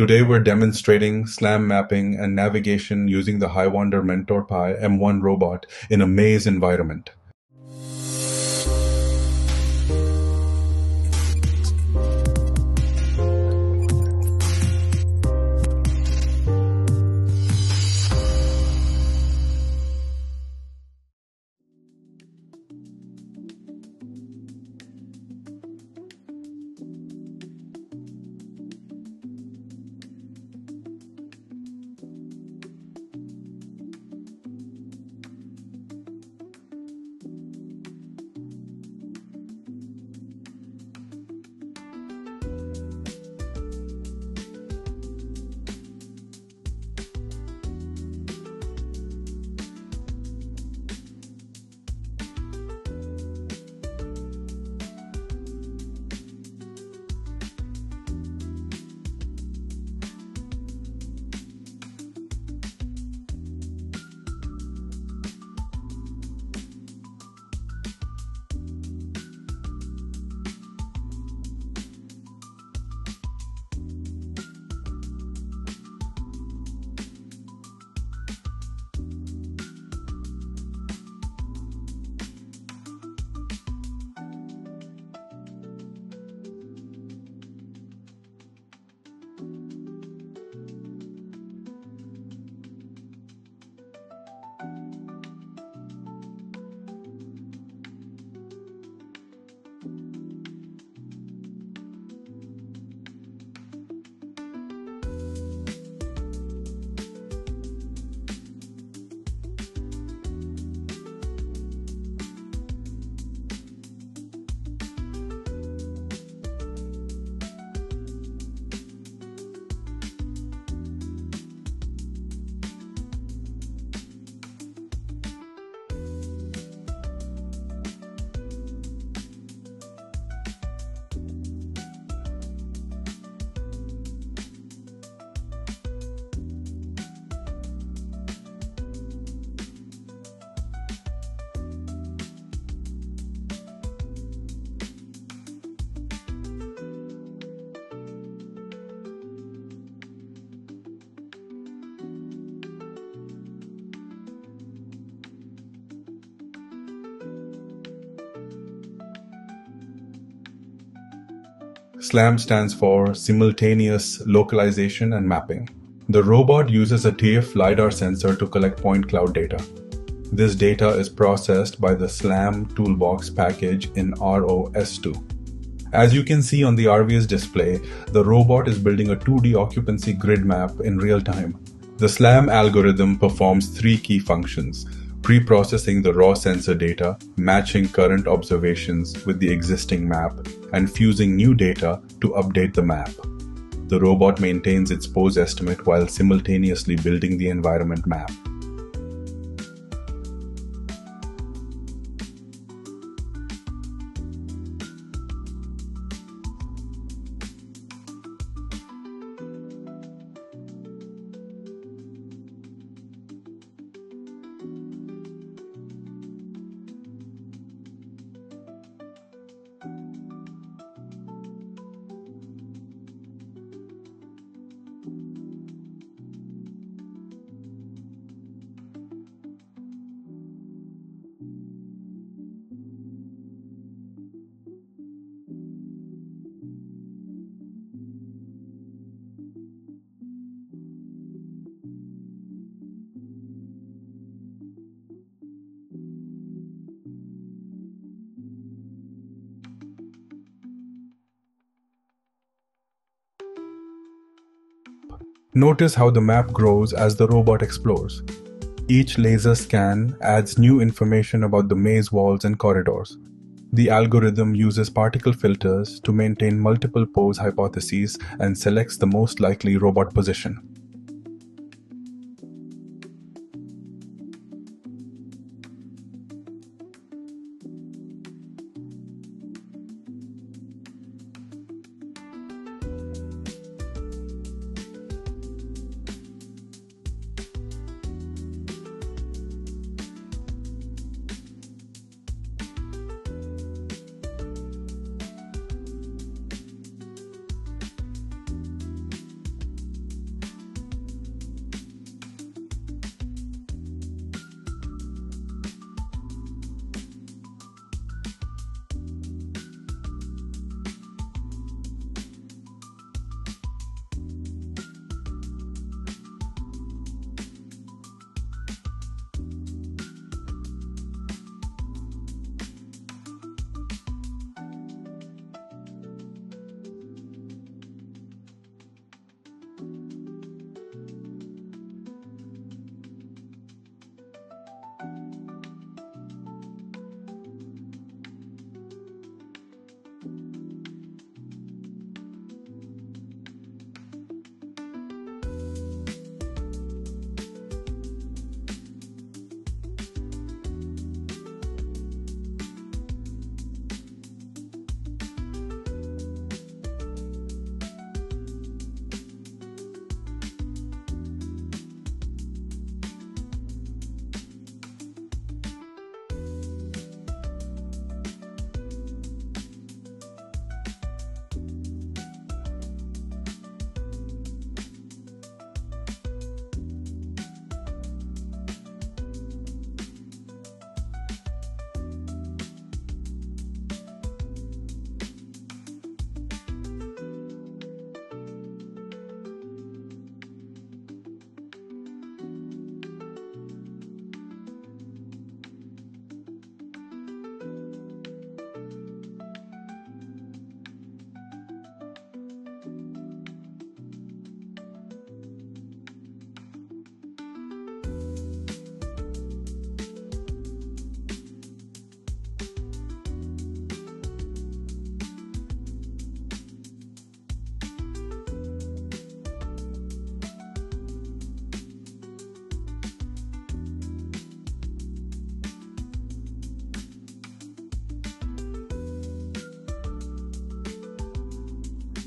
Today we're demonstrating SLAM mapping and navigation using the Hiwonder Mentor Pi M1 robot in a maze environment. SLAM stands for Simultaneous Localization and Mapping. The robot uses a TF LiDAR sensor to collect point cloud data. This data is processed by the SLAM Toolbox package in ROS2. As you can see on the RViz display, the robot is building a 2D occupancy grid map in real time. The SLAM algorithm performs three key functions pre-processing the raw sensor data, matching current observations with the existing map, and fusing new data to update the map. The robot maintains its pose estimate while simultaneously building the environment map. Notice how the map grows as the robot explores. Each laser scan adds new information about the maze walls and corridors. The algorithm uses particle filters to maintain multiple pose hypotheses and selects the most likely robot position.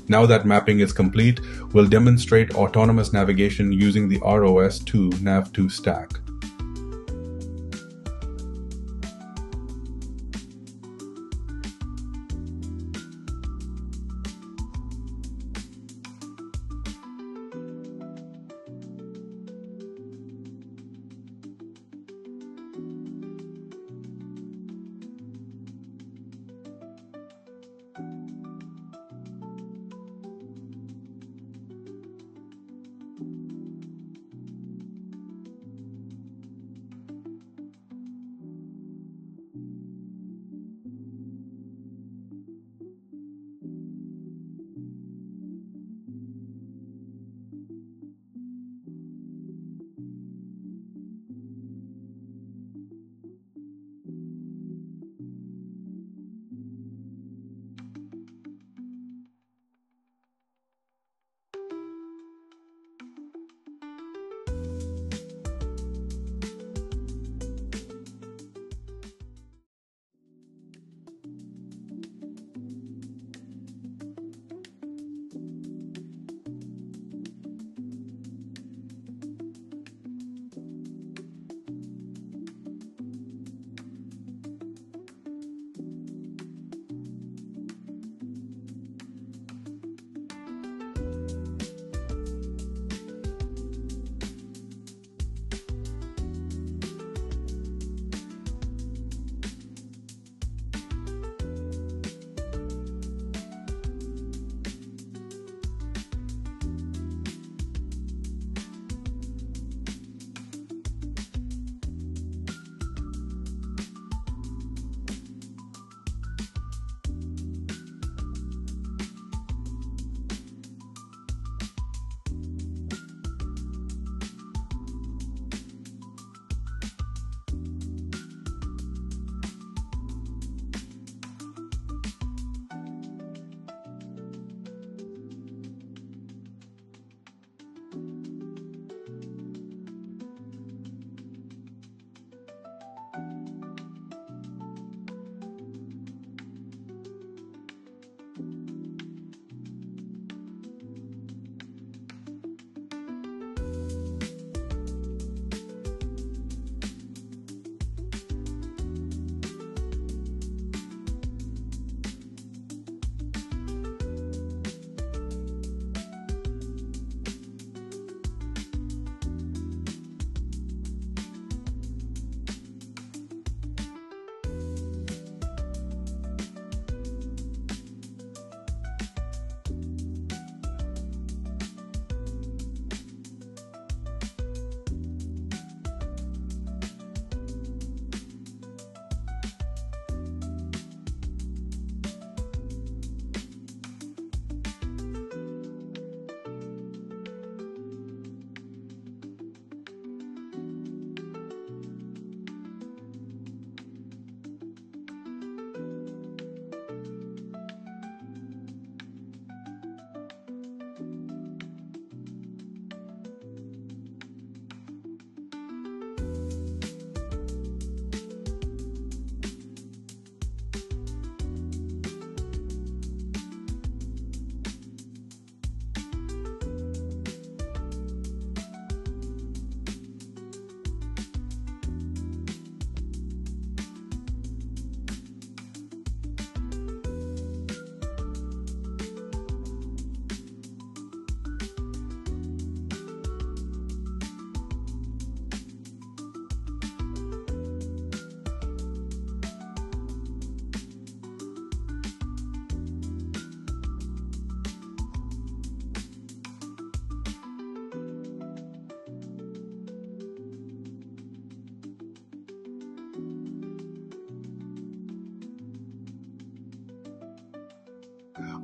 Now that mapping is complete, we'll demonstrate autonomous navigation using the ROS2 Nav2 stack.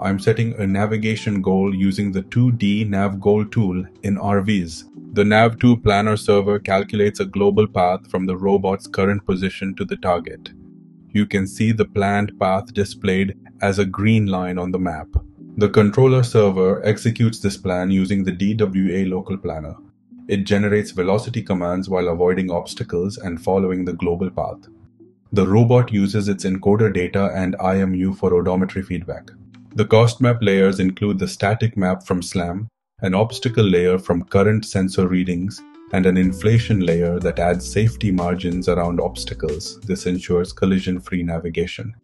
I'm setting a navigation goal using the 2D Nav Goal tool in RViz. The Nav2 Planner server calculates a global path from the robot's current position to the target. You can see the planned path displayed as a green line on the map. The controller server executes this plan using the DWA local planner. It generates velocity commands while avoiding obstacles and following the global path. The robot uses its encoder data and IMU for odometry feedback. The cost map layers include the static map from SLAM, an obstacle layer from current sensor readings, and an inflation layer that adds safety margins around obstacles. This ensures collision-free navigation.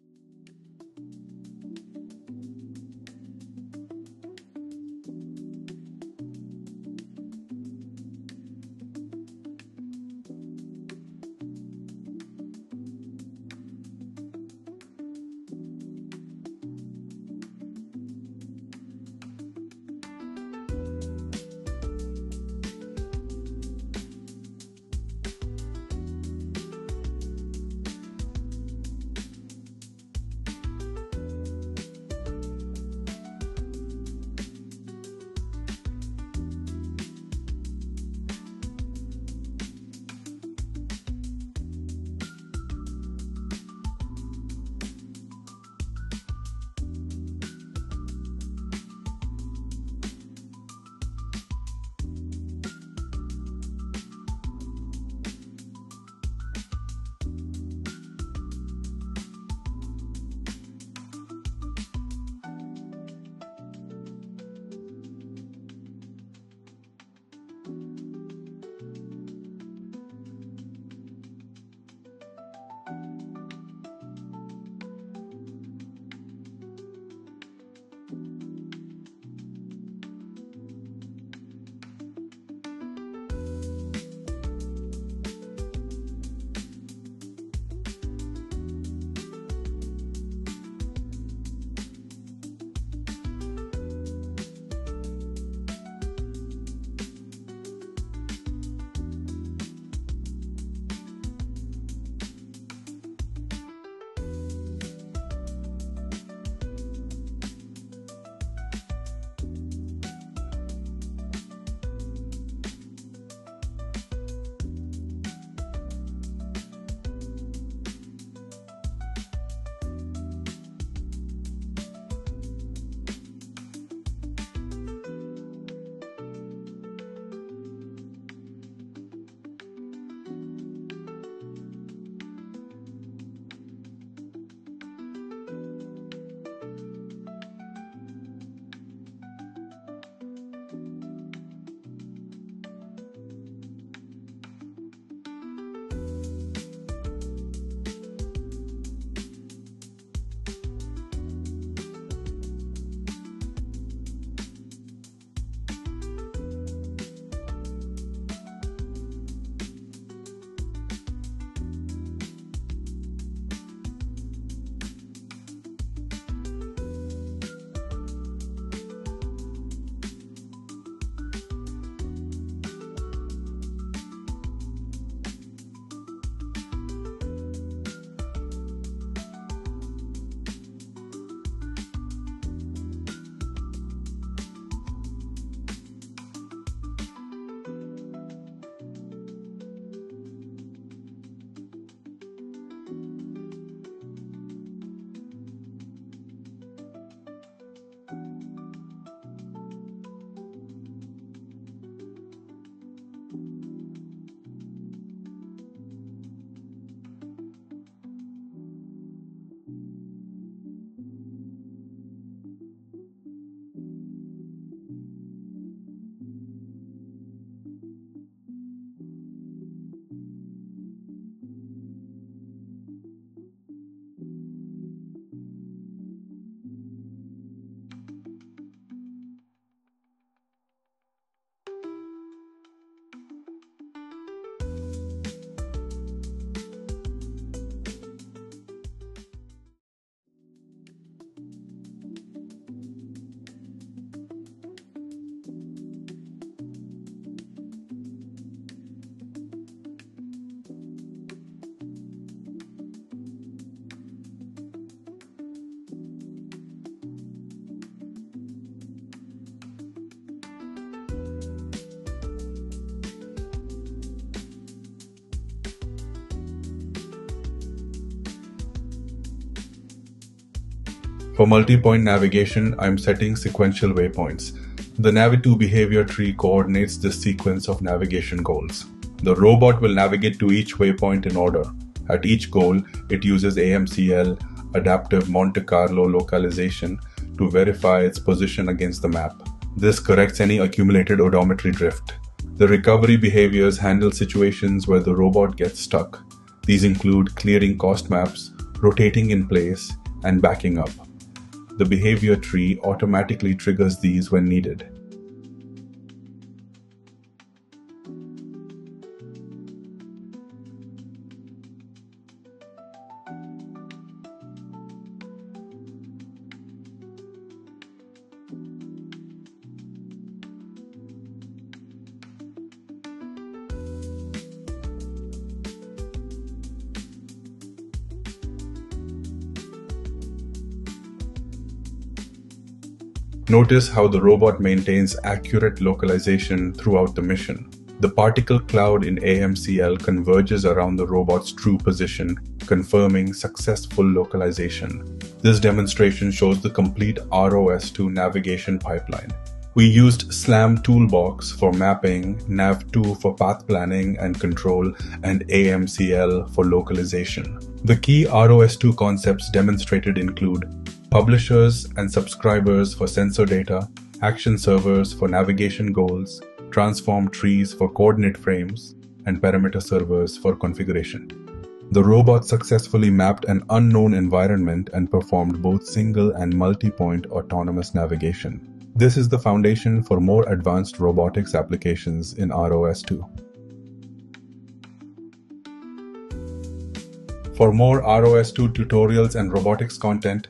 For multi-point navigation, I'm setting sequential waypoints. The Nav2 behavior tree coordinates this sequence of navigation goals. The robot will navigate to each waypoint in order. At each goal, it uses AMCL, Adaptive Monte Carlo Localization, to verify its position against the map. This corrects any accumulated odometry drift. The recovery behaviors handle situations where the robot gets stuck. These include clearing cost maps, rotating in place, and backing up. The behavior tree automatically triggers these when needed. Notice how the robot maintains accurate localization throughout the mission. The particle cloud in AMCL converges around the robot's true position, confirming successful localization. This demonstration shows the complete ROS2 navigation pipeline. We used SLAM Toolbox for mapping, NAV2 for path planning and control, and AMCL for localization. The key ROS2 concepts demonstrated include publishers and subscribers for sensor data, action servers for navigation goals, transform trees for coordinate frames, and parameter servers for configuration. The robot successfully mapped an unknown environment and performed both single and multi-point autonomous navigation. This is the foundation for more advanced robotics applications in ROS2. For more ROS2 tutorials and robotics content,